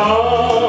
song.